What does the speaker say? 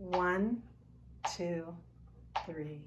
One, two, three.